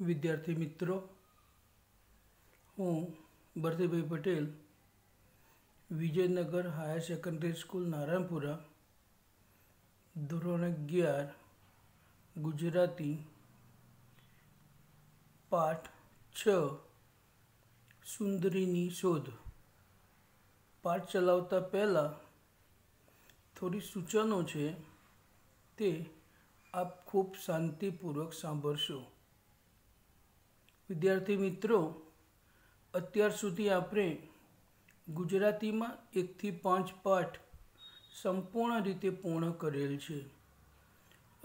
વિદ્યાર્થી મિત્રો, હું Bharatibhai Patel, Vijaynagar higher secondary school Narayanpura ધોરણ અગિયાર, ગુજરાતી, પાઠ છ, સુંદરીની શોધ. પાઠ ચલાવતા પહેલાં થોડી સૂચનો છે, તે આપ ખૂબ શાંતિપૂર્વક સાંભળશો. વિદ્યાર્થી મિત્રો, અત્યાર સુધી આપણે ગુજરાતીમાં એકથી પાંચ પાઠ સંપૂર્ણ રીતે પૂર્ણ કરેલ છે.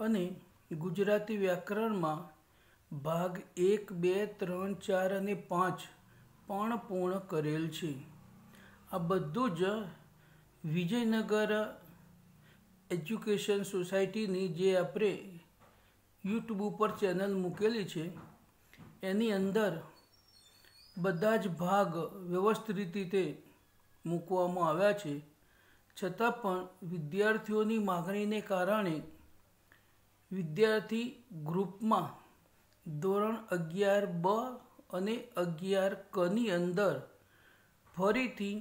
અને ગુજરાતી વ્યાકરણમાં ભાગ એક, બે, ત્રણ, ચાર અને પાંચ પણ પૂર્ણ કરેલ છે. આ બધું જ વિજયનગર એજ્યુકેશન સોસાયટીની જે આપણે યુટ્યુબ ઉપર ચેનલ મૂકેલી છે એની અંદર બધા જ ભાગ વ્યવસ્થિત રીતે મૂકવામાં આવ્યા છે. છતાં પણ વિદ્યાર્થીઓની માગણીને કારણે વિદ્યાર્થી ગ્રુપમાં ધોરણ અગિયાર બ અને અગિયાર કની અંદર ફરીથી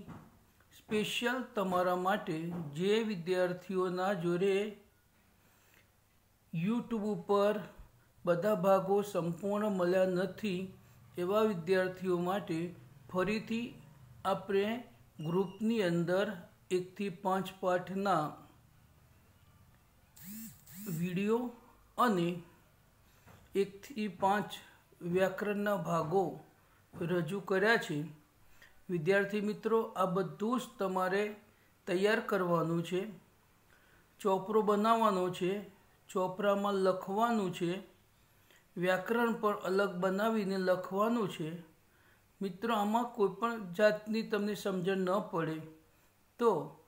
સ્પેશિયલ તમારા માટે જે વિદ્યાર્થીઓના જોડે યુટ્યુબ ઉપર બધા ભાગો સંપૂર્ણ મળ્યા નથી એવા વિદ્યાર્થીઓ માટે ફરીથી આપણે ગ્રુપની અંદર એકથી પાંચ પાઠના વીડિયો અને એકથી પાંચ વ્યાકરણના ભાગો રજૂ કર્યા છે. વિદ્યાર્થી મિત્રો, આ બધું જ તમારે તૈયાર કરવાનું છે. ચોપરો બનાવવાનો છે. ચોપરામાં લખવાનું છે. વ્યાકરણ પણ અલગ બનાવીને લખવાનું છે. મિત્રો, આમાં કોઈ પણ જાતની તમને સમજણ ન પડે. તો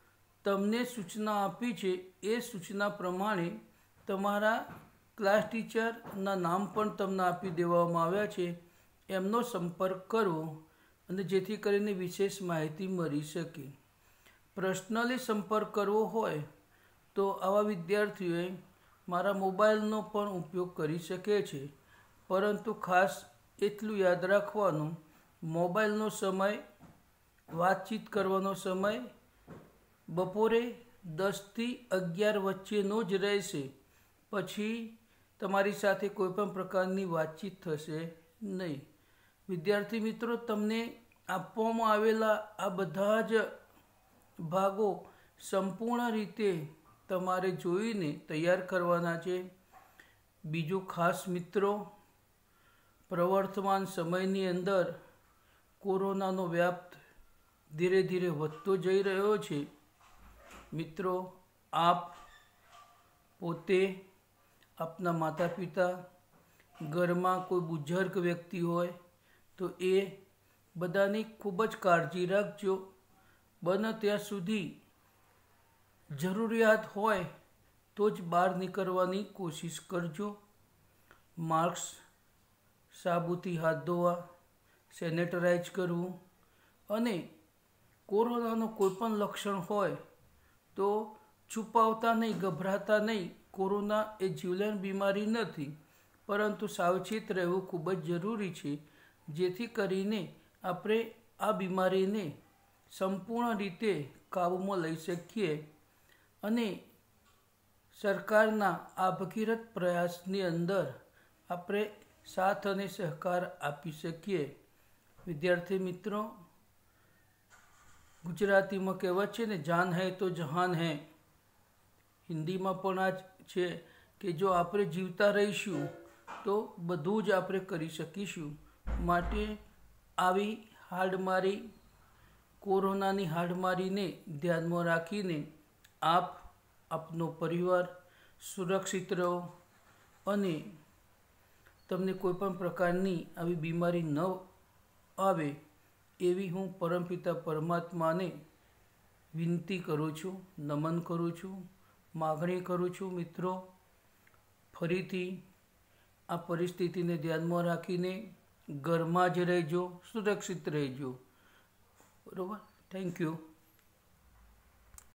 તમને સૂચના આપી છે, એ સૂચના પ્રમાણે તમારા ક્લાસ ટીચરના નામ પણ તમને આપી દેવામાં આવ્યા છે. એમનો સંપર્ક કરવો અને જેથી કરીને વિશેષ માહિતી મળી શકે. પર્સનલી સંપર્ક કરવો હોય તો આવા વિદ્યાર્થીઓએ મારા મોબાઈલનો પણ ઉપયોગ કરી શકે છે. પરંતુ ખાસ એટલું યાદ રાખવાનું, મોબાઈલનો સમય, વાતચીત કરવાનો સમય બપોરે દસથી અગિયાર વચ્ચેનો જ રહેશે. પછી તમારી સાથે કોઈપણ પ્રકારની વાતચીત થશે નહીં. વિદ્યાર્થી મિત્રો, તમને આપવામાં આવેલા આ બધા જ ભાગો સંપૂર્ણ રીતે તમારે જોઈને તૈયાર કરવાના છે. બીજો ખાસ મિત્રો, પ્રવર્તમાન સમયની અંદર કોરોનાનો વ્યાપ ધીરે ધીરે વધતો જઈ રહ્યો છે. મિત્રો, આપ પોતે આપના માતા પિતા ઘરમાં કોઈ બુઝુર્ગ વ્યક્તિ હોય, તો એ બધાની ખૂબ જ કાળજી રાખજો. બને ત્યાં સુધી જરૂરિયાત હોય તો જ બહાર નીકળવાની કોશિશ કરજો. માસ્ક સાબુથી હાથ ધોવા સેનેટરાઇઝ કરવું અને કોરોનાનું કોઈપણ લક્ષણ હોય તો છુપાવતા નહીં, ગભરાતા નહીં. કોરોના એ જીવલેણ બીમારી નથી, પરંતુ સાવચેત રહેવું ખૂબ જ જરૂરી છે, જેથી કરીને આપણે આ બીમારીને સંપૂર્ણ રીતે કાબૂમાં લઈ શકીએ. અને સરકારના આ ભગીરથ પ્રયાસની અંદર આપણે સાથ અને સહકાર આપી શકીએ. વિદ્યાર્થી મિત્રો, ગુજરાતીમાં કહેવત છે ને, જાન હૈ તો જહાન હૈ. હિન્દીમાં પણ આ છે કે જો આપણે જીવતા રહીશું, તો બધું જ આપણે કરી શકીશું. માટે આવી હાડમારી, કોરોનાની હાડમારીને ધ્યાનમાં રાખીને આપ આપનો પરિવાર સુરક્ષિત રહો અને તમને કોઈપણ પ્રકારની આવી બીમારી ન આવે એવી હું પરમપિતા પરમાત્માને વિનંતી કરું છું, નમન કરું છું, માગણી કરું છું મિત્રો. ફરીથી આ પરિસ્થિતિને ધ્યાનમાં રાખીને ઘરમાં જ રહેજો, સુરક્ષિત રહેજો. બરાબર? Thank you